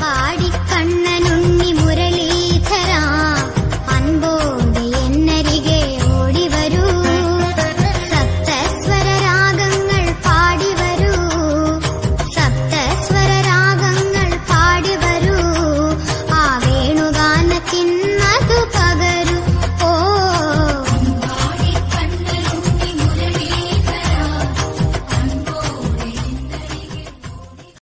பாம்பாடி